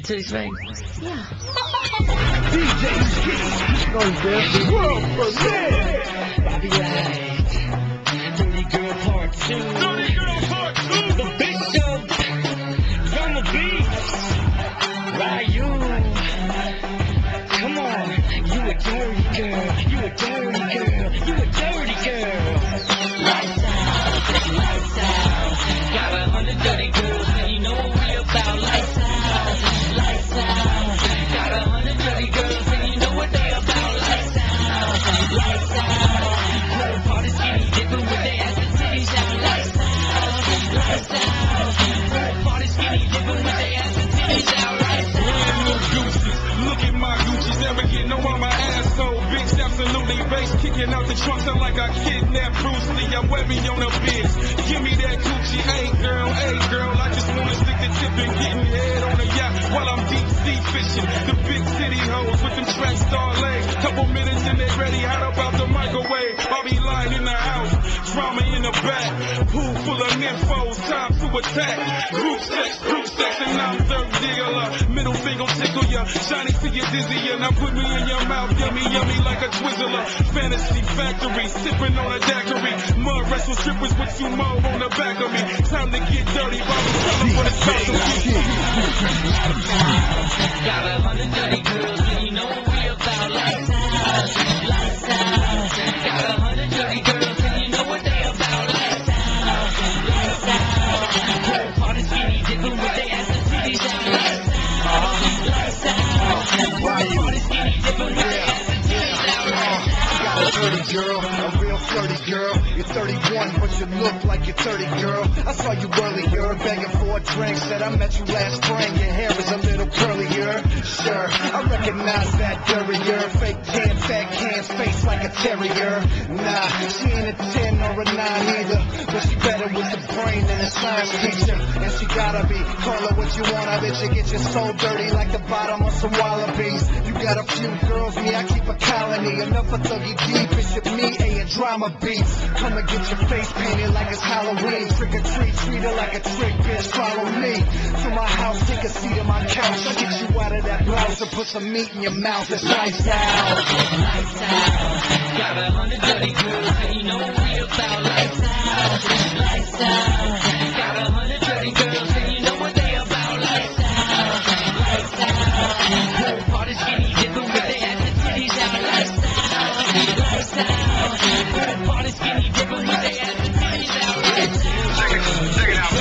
Your titties bang? Yeah. DJ Ski, gonna dance the world premiere. Bobby Light. Sound like I kidnapped Lee. I'm on a bitch. Give me that Gucci. Hey, girl. Hey, girl. I just wanna stick the tip and getting head on a yacht while I'm deep sea fishing. The big city hoes with them track star legs. Couple minutes and they ready. How about the microwave? I'll be lying in the house. Drama in the back. Pool full of nymphos. Time to attack. Group sex, group sex, and I'm third dealer. Middle finger tickle ya. Shiny to your dizzy. And now put me in your mouth. Yummy, yummy like a Twizzler. Fantasy factory. Sipping on a daiquiri. Mud wrestle strippers with sumo on the back of me. Time to get dirty. Bobby, tell them what it's about to. Got a hundred dirty girls and you know what we about. Lights out, lights out. Got a hundred dirty girls and you know what they about. Lights out, lights out. Girl party skinny dipping with their ass and titties out. Lights out, lights out. Girl party skinny dipping with their ass and titties out. Got a dirty girl, a real flirty girl. You're 31, but you look like you're 30, girl. I saw you earlier, begging for a drink. Said I met you last spring. Your hair is a little curlier. Sure, I recognize that dirtier. Fake tan, fat cans, face like a terrier. Nah, she ain't a 10 or a 9 teacher. And she gotta be. Call her what you want, I bet you get your soul dirty like the bottom of some wallabies. You got a few girls, me, I keep a colony. Enough for Thuggy D, Bishop me, A, and drama beats. Come and get your face painted like it's Halloween. Trick or treat, treat her like a trick, bitch. Follow me to my house, take a seat on my couch. I'll get you out of that blouse and put some meat in your mouth. It's out. Out.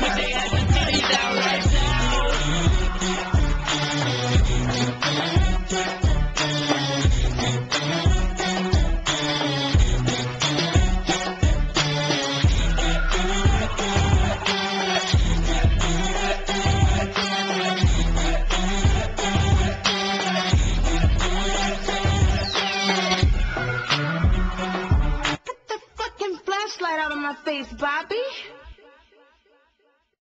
Lights. Get the fucking flashlight out of my face, Bobby.